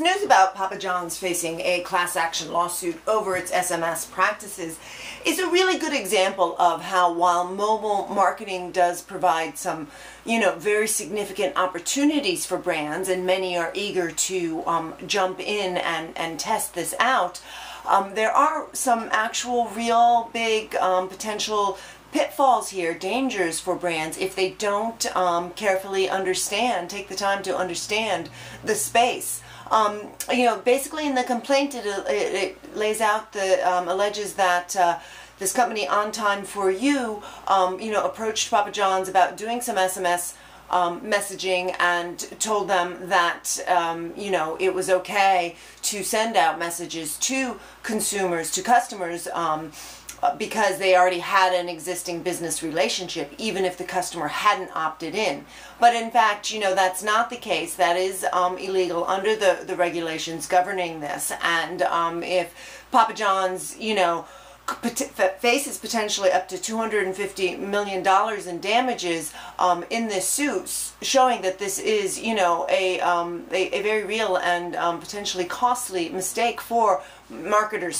News about Papa John's facing a class action lawsuit over its SMS practices is a really good example of how while mobile marketing does provide some, you know, very significant opportunities for brands and many are eager to um, jump in and, and test this out, um, there are some actual real big um, potential pitfalls here, dangers for brands if they don't um, carefully understand, take the time to understand the space. Um, you know, basically in the complaint it, it, it lays out the, um, alleges that uh, this company OnTime4U, um, you know, approached Papa John's about doing some SMS um, messaging and told them that um, you know it was okay to send out messages to consumers to customers um, uh, because they already had an existing business relationship, even if the customer hadn't opted in. But in fact, you know, that's not the case. That is um, illegal under the, the regulations governing this. And um, if Papa John's, you know, faces potentially up to $250 million in damages um, in this suit, showing that this is, you know, a, um, a, a, very real and um, potentially costly mistake for marketers